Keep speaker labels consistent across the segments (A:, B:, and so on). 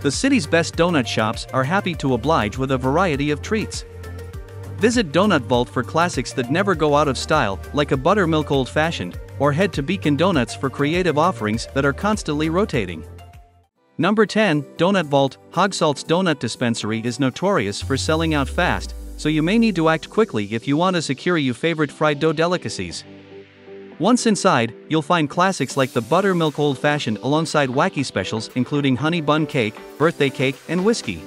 A: the city's best donut shops are happy to oblige with a variety of treats. Visit Donut Vault for classics that never go out of style, like a buttermilk old fashioned, or head to Beacon Donuts for creative offerings that are constantly rotating. Number 10, Donut Vault, Hogsalt's Donut Dispensary is notorious for selling out fast, so you may need to act quickly if you want to secure your favorite fried dough delicacies. Once inside, you'll find classics like the buttermilk old fashioned alongside wacky specials including honey bun cake, birthday cake, and whiskey.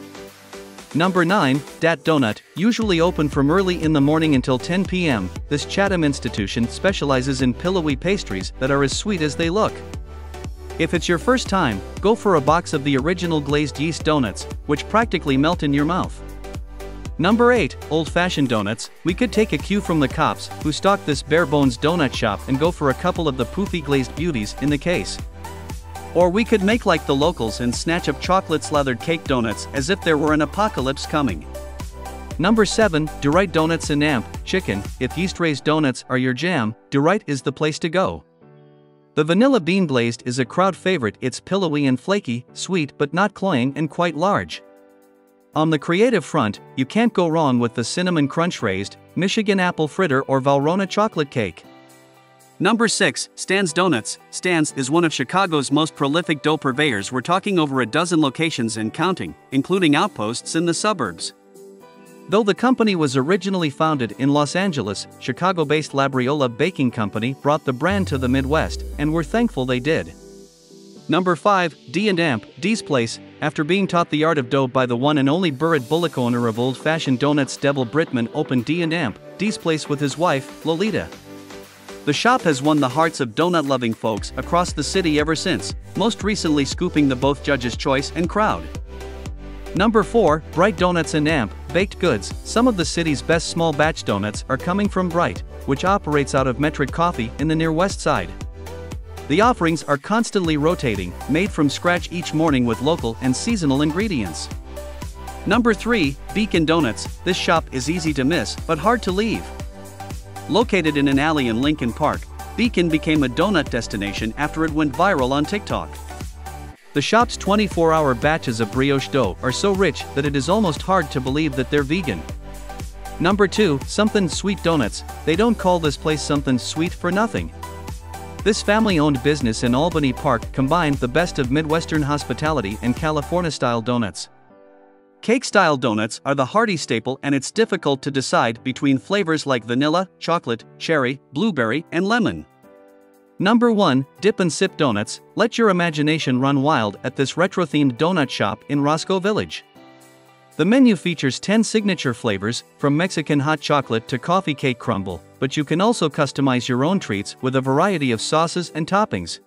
A: Number 9, Dat Donut, usually open from early in the morning until 10 p.m., this Chatham institution specializes in pillowy pastries that are as sweet as they look. If it's your first time, go for a box of the original glazed yeast donuts, which practically melt in your mouth. Number 8, Old Fashioned Donuts. We could take a cue from the cops, who stock this bare bones donut shop and go for a couple of the poofy glazed beauties in the case. Or we could make like the locals and snatch up chocolate slathered cake donuts as if there were an apocalypse coming. Number 7, Do-Rite Donuts and Amp, Chicken. If yeast raised donuts are your jam, Do-Rite is the place to go. The vanilla bean glazed is a crowd favorite, it's pillowy and flaky, sweet but not cloying and quite large. On the creative front, you can't go wrong with the cinnamon crunch raised, Michigan apple fritter or Valrhona chocolate cake. Number 6, Stan's Donuts. Stan's is one of Chicago's most prolific dough purveyors. We're talking over a dozen locations and counting, including outposts in the suburbs. Though the company was originally founded in Los Angeles, Chicago based Labriola Baking Company brought the brand to the Midwest, and we're thankful they did. Number 5, D and Amp, D's Place. After being taught the art of dough by the one and only Buritt Bulloch owner of Old Fashioned Donuts Devil Brittman opened D and Amp, D's Place with his wife, Lolita. The shop has won the hearts of donut loving folks across the city ever since, most recently scooping the both Judge's Choice and Crowd. Number 4, Bright Donuts and Amp, Baked Goods. Some of the city's best small batch donuts are coming from Bright, which operates out of Metric Coffee in the near west side. The offerings are constantly rotating, made from scratch each morning with local and seasonal ingredients. Number 3, Beacon Donuts. This shop is easy to miss but hard to leave. Located in an alley in Lincoln Park, Beacon became a donut destination after it went viral on TikTok. The shop's 24 hour batches of brioche dough are so rich that it is almost hard to believe that they're vegan. Number 2, Something Sweet Donuts. They don't call this place something sweet for nothing. This family owned business in Albany Park combined the best of Midwestern hospitality and California style donuts. Cake style donuts are the hearty staple, and it's difficult to decide between flavors like vanilla, chocolate, cherry, blueberry, and lemon. Number 1 Dip and Sip Donuts. Let your imagination run wild at this retro themed donut shop in Roscoe Village. The menu features 10 signature flavors, from Mexican hot chocolate to coffee cake crumble, but you can also customize your own treats with a variety of sauces and toppings.